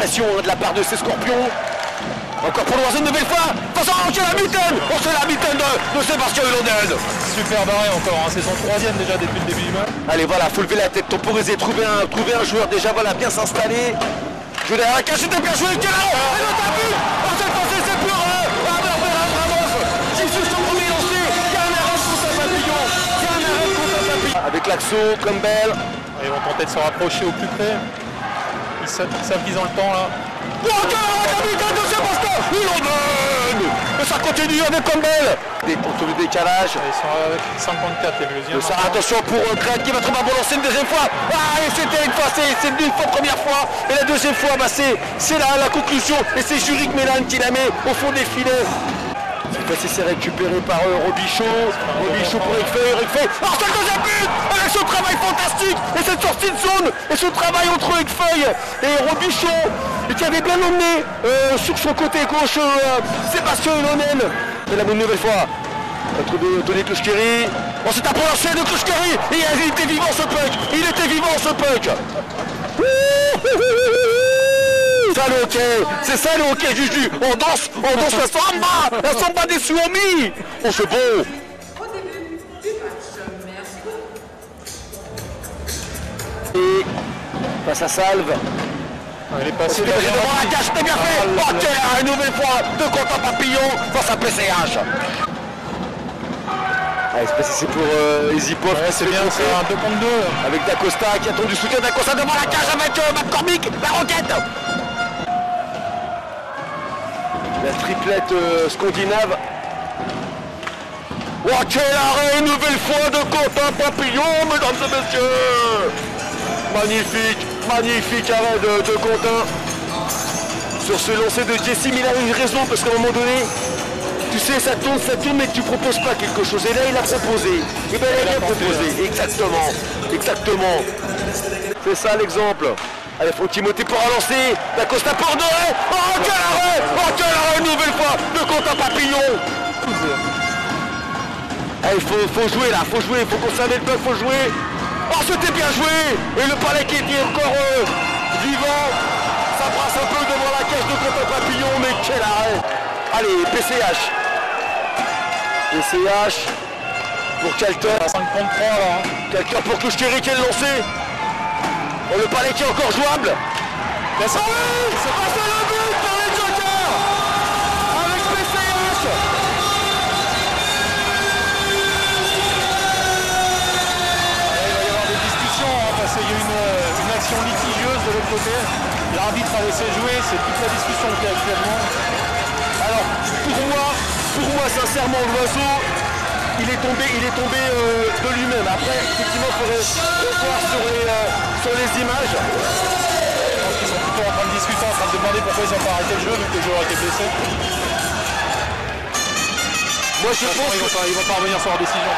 pression hein, de la part de ces scorpions. Encore pour Loiseau nouvelle fois. Attention, c'est la mitaine Oh, c'est la mitaine de, de Sébastien Hulonel. Super barré encore, hein. c'est son troisième déjà depuis le début du match. Allez, voilà, faut lever la tête, temporiser, trouver un, trouver un joueur déjà, voilà, bien s'installer. Jouer derrière la cage, c'était bien joué, quel arrêt Et le tapis Oh, cette fois, c'est euh, Albert Bernard Ramos qui sur son premier lancé. Il y a un arrêt contre un papillon. Il y a un arrêt contre un papillon. Avec l'Axo, Campbell. Ils vont tenter de se rapprocher au plus près. Ils savent, ils savent qu'ils ont le temps là. Oh, de Sébastien Hulonel Et ça continue avec Campbell. Des contre le décalage. Ils sont avec 54 les Mulhousiens. Sarah, attention pour euh, Craig qui va trouver un bon lancer une deuxième fois. Ah, et c'était une fois, c'est une fois première fois. Et la deuxième fois, bah, c'est là la conclusion. Et c'est Juric Mélan qui la met au fond des filets. Cette fois-ci, c'est récupéré par euh, Robichaud. Robichaud pour Eric Fay. Eric Fay. Oh, c'est le deuxième but Avec ce travail fantastique zone et ce travail entre Fay et Robichaud et qui avait bien emmené euh, sur son côté gauche euh, Sébastien Elonen. Et la bonne nouvelle fois. Entre de Tony Kluskeri. Oh, c'est un point lancer de Kluskeri. Et il était vivant ce puck. Il était vivant ce puck. Ça le hockey, c'est ça le hockey Juju, on danse, on danse la samba, la samba des suomi Oh c'est beau face à Salve, Elle est passée derrière devant la cage, c'était bien fait. Ah Oh une nouvelle fois de Quentin Papillon face à PCH Allez, c'est passé, c'est pour euh, Ouais, qui c'est bien, c'est un 2 contre 2. Avec Dacosta qui attend du soutien Dacosta devant la cage avec euh, McCormick, la roquette La triplette euh, scandinave. Oh quel arrêt une nouvelle fois de Quentin Papillon, mesdames et messieurs Magnifique, magnifique arrêt de, de Quentin. Sur ce lancer de Jesse, mais il a eu raison parce qu'à un moment donné, tu sais, ça tourne, ça tourne, mais tu proposes pas quelque chose. Et là, il a proposé. Et bien, il a bien proposé. Exactement. Exactement. C'est ça l'exemple. Allez, faut Timothée pour relancer. La Costa pour Doré. Oh, quel arrêt Oh, quel arrêt une nouvelle fois de Quentin Papillon. Allez, faut, faut jouer là, faut jouer, faut conserver le puck, faut jouer. Oh, c'était bien joué Et le palais qui était encore euh, vivant. Ça brasse un peu devant la cage de Quentin Papillon, mais quel arrêt Allez, PCH. PCH pour Calter. 5 contre 3 là. Calter pour Kouchkeri qui est lancé. Oh, le palais qui est encore jouable. Côté. L'arbitre a laissé jouer, c'est toute la discussion qu'il y a actuellement. Alors, pour moi, pour moi, sincèrement, l'oiseau, il est tombé, il est tombé euh, de lui-même. Après, effectivement, il faudrait revoir sur les, euh, sur les images. Je pense qu'ils sont plutôt en train de discuter, en train de demander pourquoi ils n'ont pas arrêté le jeu vu que le joueur a été blessé. Moi, je pense ils que vont pas, revenir sur leur décision.